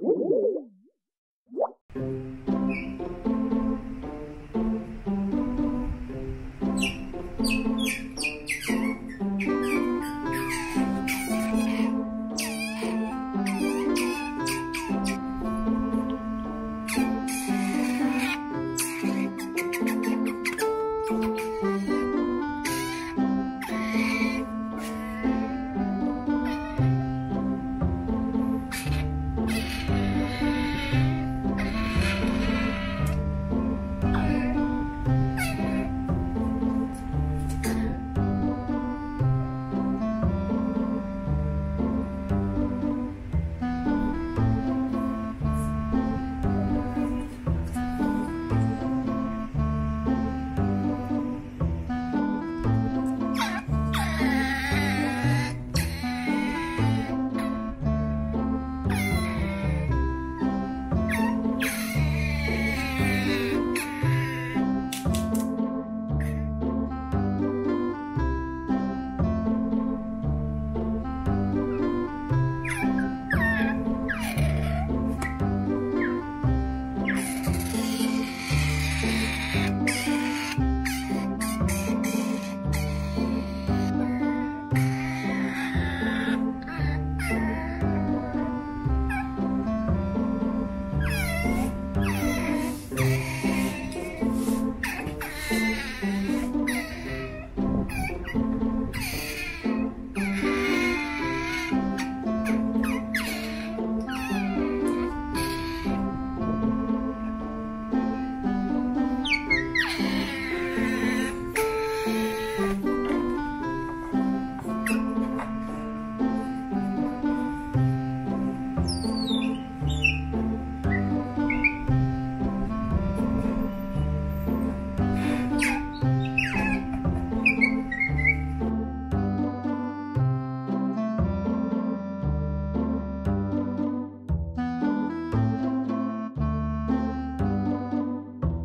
Woo!